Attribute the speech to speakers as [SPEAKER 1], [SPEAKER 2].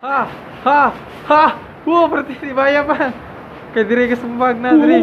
[SPEAKER 1] Hah, hah, hah, Wow, berarti bahaya, Kayak diri
[SPEAKER 2] ke sempak nadri.